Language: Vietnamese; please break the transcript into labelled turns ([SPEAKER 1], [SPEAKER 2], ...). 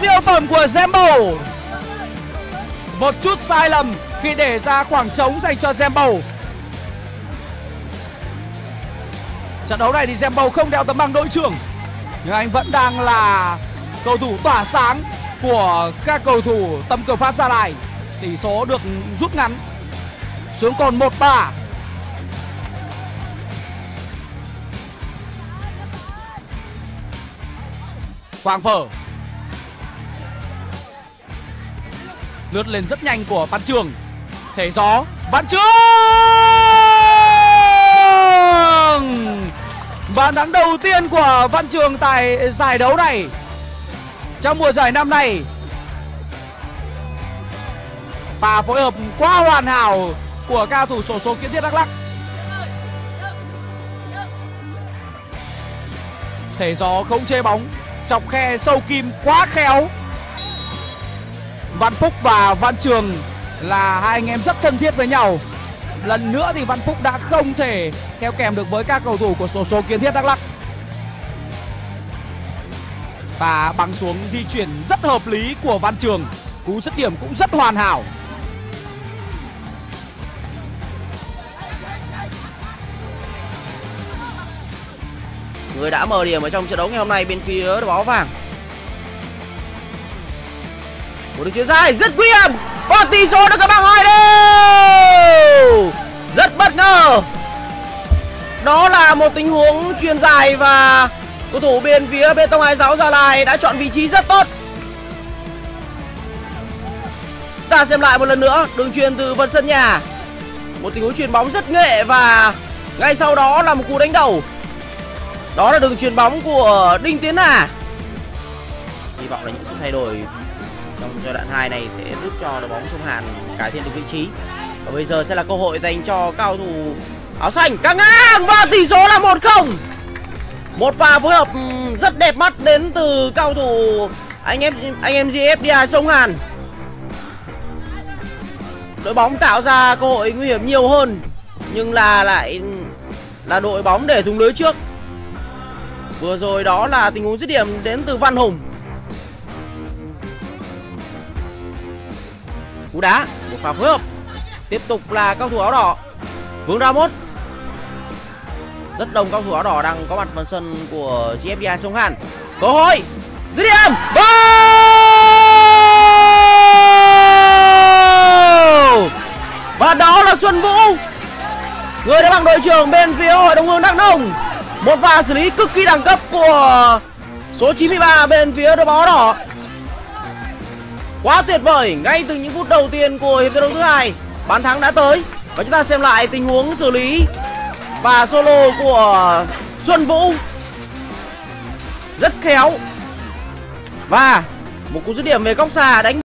[SPEAKER 1] siêu phẩm của Zembo một chút sai lầm khi để ra khoảng trống dành cho Zembo trận đấu này thì Zembo không đeo tấm băng đội trưởng, nhưng anh vẫn đang là cầu thủ tỏa sáng của các cầu thủ tâm cờ phát ra này tỷ số được rút ngắn, xuống còn 1-3 Quang Phở. Lướt lên rất nhanh của Văn Trường. Thể gió, Văn Trường! Bàn thắng đầu tiên của Văn Trường tại giải đấu này. Trong mùa giải năm nay Và phối hợp quá hoàn hảo của cao thủ sổ số kiến thiết Đắk Lắk. Thể gió không chê bóng. Chọc khe, sâu kim quá khéo. Văn Phúc và Văn Trường là hai anh em rất thân thiết với nhau. Lần nữa thì Văn Phúc đã không thể theo kèm được với các cầu thủ của số số kiến thiết Đắk Lắk. Và băng xuống di chuyển rất hợp lý của Văn Trường. Cú dứt điểm cũng rất hoàn hảo.
[SPEAKER 2] Người đã mở điểm ở trong trận đấu ngày hôm nay bên phía đội bóng vàng. Một đường chuyền dài, rất nguy hiểm. Và tỷ số được các bạn hai đều. Rất bất ngờ. Đó là một tình huống chuyền dài và cầu thủ bên phía bê tông 26 Gia Lai đã chọn vị trí rất tốt. Ta xem lại một lần nữa, đường chuyền từ phần sân nhà. Một tình huống chuyền bóng rất nghệ và ngay sau đó là một cú đánh đầu đó là đường chuyền bóng của Đinh Tiến à? Hy vọng là những sự thay đổi trong giai đoạn 2 này sẽ giúp cho đội bóng sông Hàn cải thiện được vị trí. Và bây giờ sẽ là cơ hội dành cho cao thủ áo xanh căng ngang và tỷ số là 1-0 Một pha phối hợp rất đẹp mắt đến từ cao thủ anh em anh em GFDI sông Hàn. Đội bóng tạo ra cơ hội nguy hiểm nhiều hơn, Nhưng là lại là đội bóng để thùng lưới trước. Vừa rồi đó là tình huống dứt điểm đến từ Văn Hùng. Cú đá, một pha phối hợp. Tiếp tục là các thủ áo đỏ. Vương Ramos. Rất đông các thủ áo đỏ đang có mặt phần sân của GFBI Sông Hàn. Cơ hội Dứt điểm. Goal Và đó là Xuân Vũ Người đã bằng đội trưởng bên phía hội đồng hương Đắk Nông một pha xử lý cực kỳ đẳng cấp của số 93 bên phía đội bóng đỏ. Quá tuyệt vời, ngay từ những phút đầu tiên của hiệp thi đấu thứ hai, bàn thắng đã tới. Và chúng ta xem lại tình huống xử lý và solo của Xuân Vũ. Rất khéo. Và một cú dứt điểm về góc xa đánh